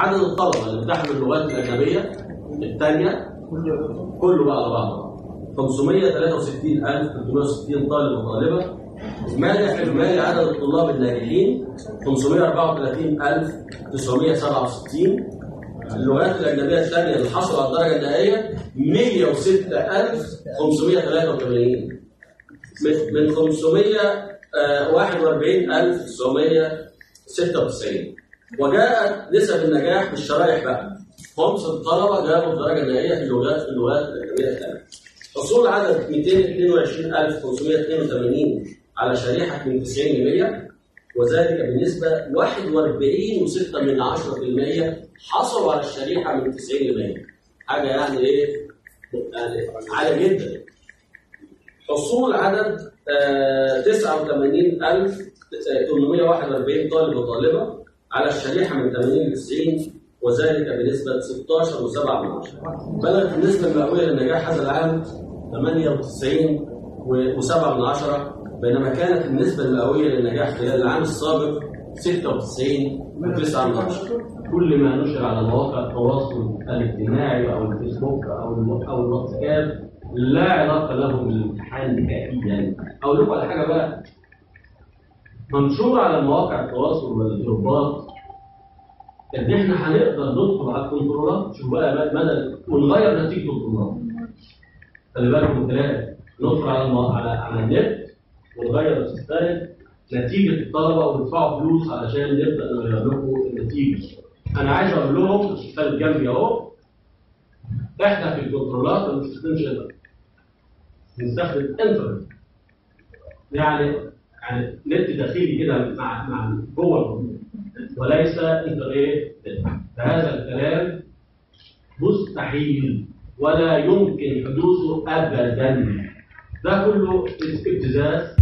عدد الطلبة اللي بتحمل اللغات الأجنبية الثانية كله بقى بعضه 563360 طالب وطالبة. اجمالي اجمالي عدد الطلاب الناجحين 534967 اللغات الأجنبية الثانية اللي حصلوا على الدرجة النهائية 106583 من من 541996 وجاءت نسب النجاح بالشرائح بقى. خمس الطلبه جابوا الدرجة النهائيه في اللغات في اللغات الأجنبية الثانية. حصول عدد 222582 على شريحة من 90 ل 100 وذلك بنسبة 41.6 من 10% حصلوا على الشريحة من 90 ل 100 حاجة يعني إيه؟ يعني عالية جدا. حصول عدد آه، 89841 طالب وطالبة. على الشريحة من 80 ل 90 وذلك بنسبة 16.7 من 10 بلغت النسبة المئوية للنجاح هذا العام 98.7 من 10 بينما كانت النسبة المئوية للنجاح خلال العام السابق 96.9 من 10 كل ما نشر على مواقع التواصل الاجتماعي أو الفيسبوك أو أو الواتساب لا علاقة له بالامتحان نهائيا أقول لكم على حاجة بقى. منشور على مواقع التواصل والجروبات إن إحنا هنقدر ندخل على الكنترولات شوف بقى مدى ونغير نتيجة الطلاب خلي بالكم الكلام. ندخل على على على النت ونغير ال system. نتيجة الطلبة وندفعوا فلوس علشان نبدا نغير لكم النتيجة. أنا عايز أقول لهم ال system جنبي أهو. إحنا في الكنترولات ما بنستخدمش بنستخدم إنترنت. يعني يعني نت داخلي كده مع مع جوه وليس إنترنت. فهذا الكلام مستحيل ولا يمكن حدوثه ابدا. ده كله ابتزاز.